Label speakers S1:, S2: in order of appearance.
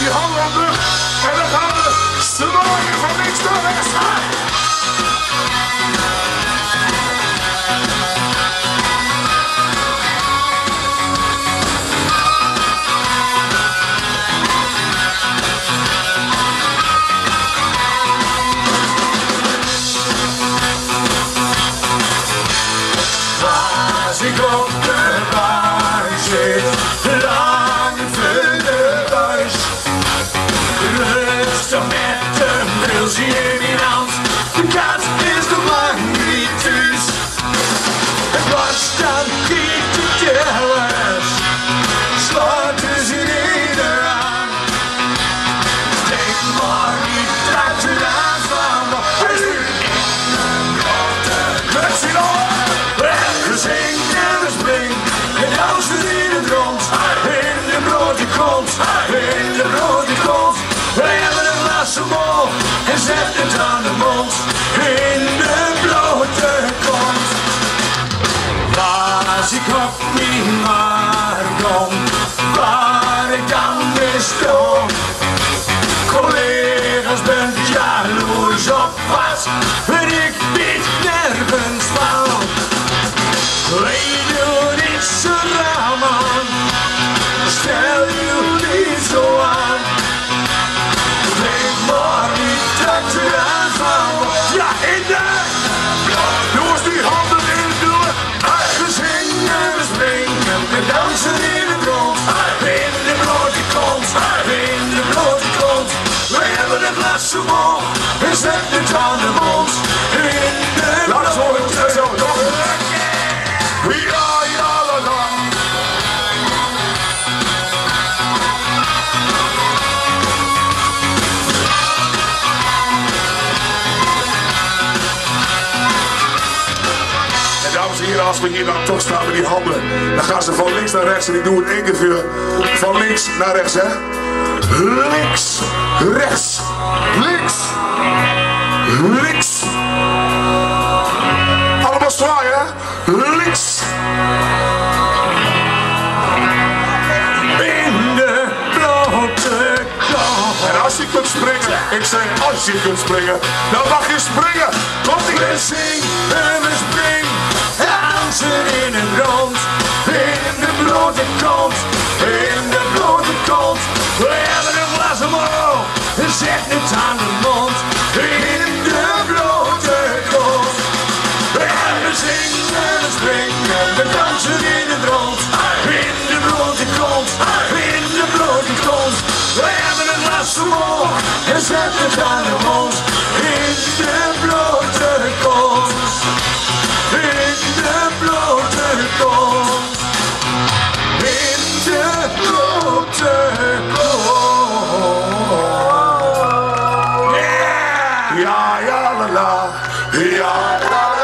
S1: die Hamburger, meine Damen, Silbermann von Extra West. she. blisko Kolega spędzi ja luź opas het zet het aan de mond. In de
S2: Laat horen,
S1: blote
S2: zo, zo.
S1: Ja, ja, la, la.
S2: En dames en heren, als we hier dan toch staan met die handen, dan gaan ze van links naar rechts. En ik doe het één keer. Van links naar rechts, hè? Links, rechts, ik zeg als je kunt springen, dan mag je springen. Komt ie?
S1: We zingen, we springen, dansen in het rond. In de blote kont, in de blote kont. We hebben een glas en zet het aan de mond. In de blote kont. En we zingen, we springen, we dansen in het en zet het aan de mond. In de blote kont. In de blote kont. In de blote kont. Yeah!
S2: Ja, ja, la, la. Ja, la, la,